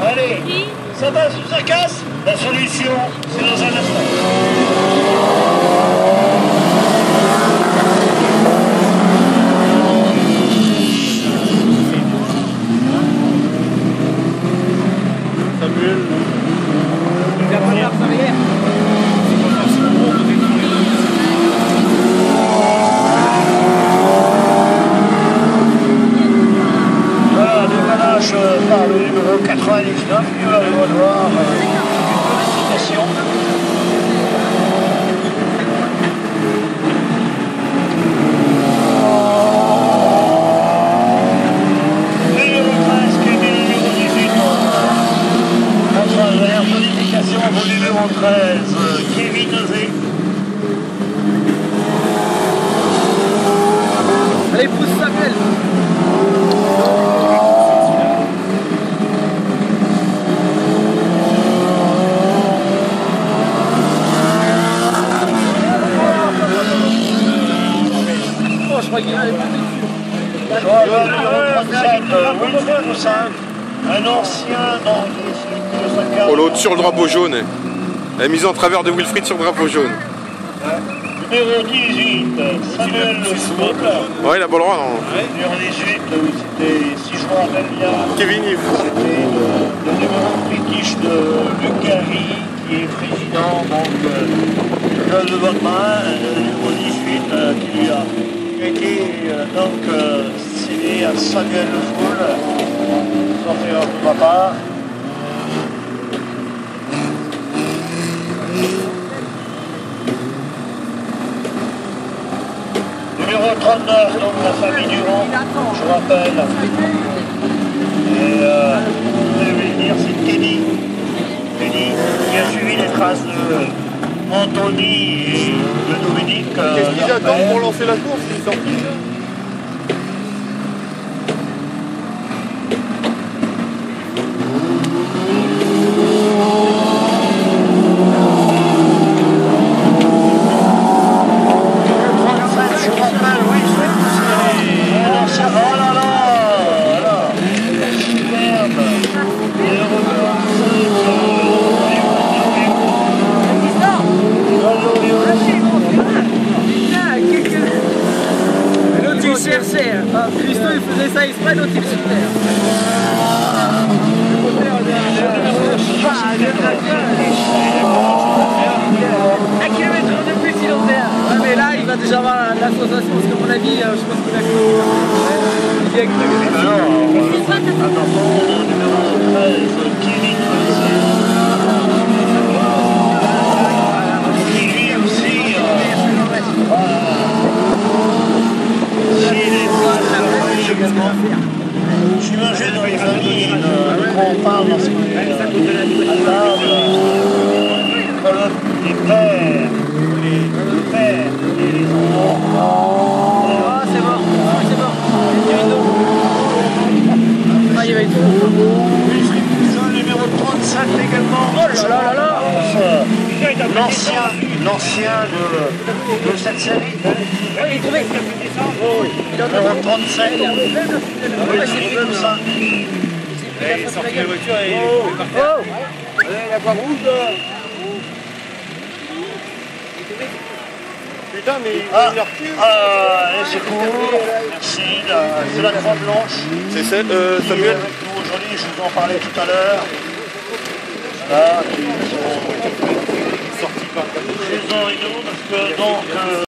Allez, ça passe ou ça casse La solution, c'est dans un instant. Samuel. Il a pas arrière. Voilà, démarrage euh, par le numéro 99, il va le voir euh, citation. Numéro 13, qui est le numéro 18. À travers modification au numéro 13, euh, Kevin Ozé. Allez, pousse Samuel. Oh, je crois qu'il y a un Sur le numéro 37, euh, Wilfred Roussin, un ancien Oh, l'autre sur le drapeau jaune. La mise en travers de Wilfried sur le drapeau jaune. Numéro 18, Samuel Le. Ouais, il a pas le droit, non Numéro 18, euh, c'était, si je me rappelle bien, Kevin Yves. c'était le, numéro british de Lucari, qui est président, donc, euh, de votre main, le numéro 18, euh, qui lui a euh, donc, euh, cédé à Samuel Le sauf erreur de ma. Numéro 39, donc la famille Durand, je rappelle. Et euh, je vais le dire, c'est Teddy. Teddy qui a suivi les traces de Anthony et de Dominique. euh, Qu'est-ce qu'ils attendent pour lancer la course Ils Le 37, je rappelle, oui, c'est un ancien. Oh là là, voilà. Superbe. Et le L'autre il cherchait. hein. Christo ça exprès, l'autre il cherchait. Un kilomètre de plus il en perd. Ouais, mais là il va déjà avoir la, sensation parce que mon avis, euh, je pense qu'il a Il est avec le- Alors, attention, le numéro 13, Kevin Rossi. Qui lui aussi, euh, s'il est pas également. Quoi on parle dans ce à table, les pères, les, le père et les enfants. Ah, c'est bon, Ah, c'est bon. Il y. Ah, il va être Wilfried Pouzin, numéro 37 également. Oh là là là là. L'ancien, l'ancien de il est trouvé. Il est de 37. Wilfried Pouzin. Il sorti de la voiture La croix rouge Putain, mais Ah, ah, c'est court. Merci. C'est la Croix Blanche. C'est celle, Samuel nous aujourd'hui, je vous en parlais tout à l'heure. Sont sorti par chez Orino parce que donc. euh,